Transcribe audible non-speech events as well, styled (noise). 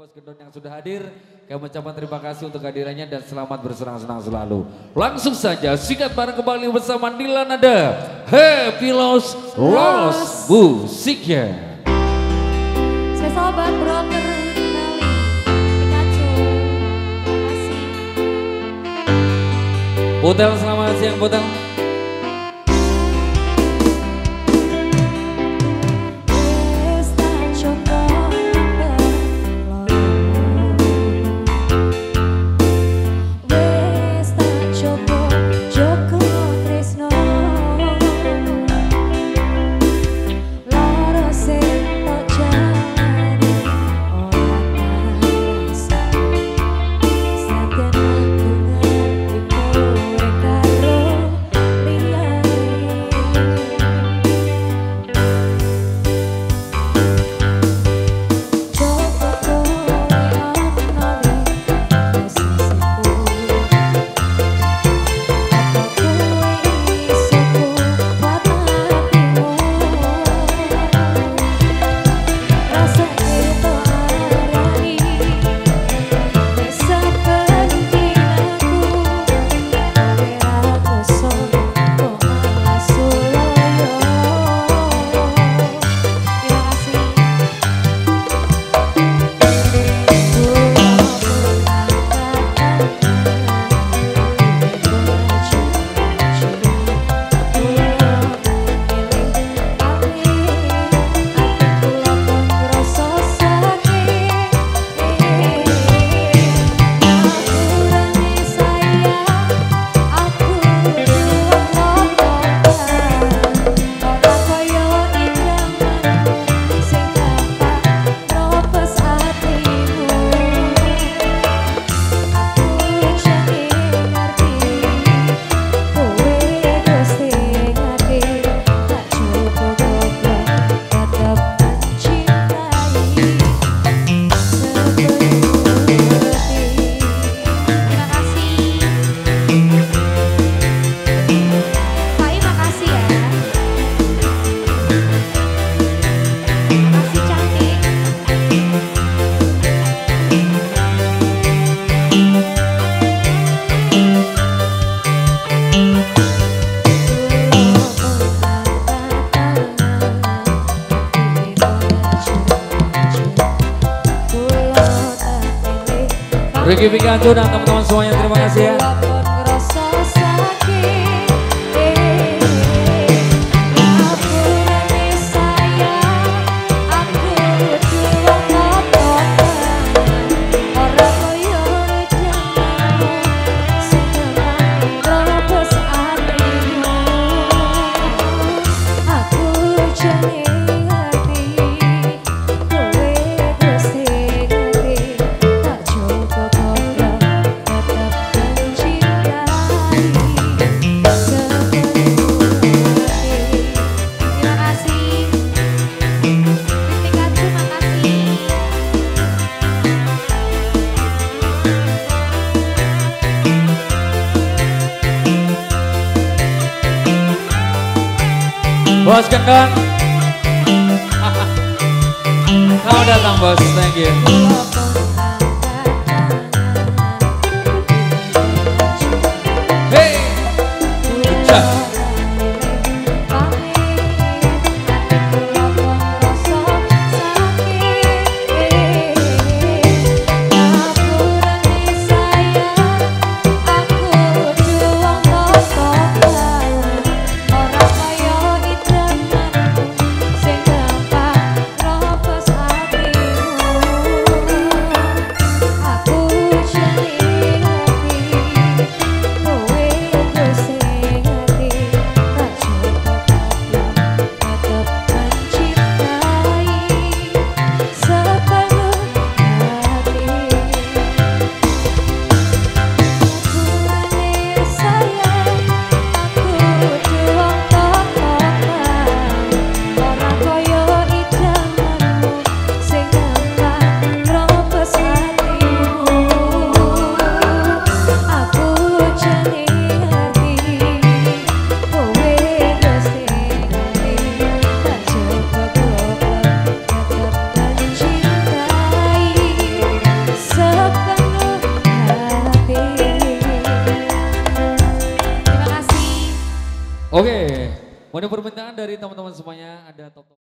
Bos Gendon yang sudah hadir. Kami mengucapkan terima kasih untuk kehadirannya dan selamat bersenang-senang selalu. Langsung saja singkat bareng kembali bersama Nila Nada. Happy Loss Loss musiknya. Pikachu. Terima kasih. Putel selamat siang Putel. Ricky Pikachu dan teman-teman semuanya terima kasih ya. Bos Gendon. Selamat (laughs) datang bos, thank you. Ada permintaan dari teman-teman semuanya ada top.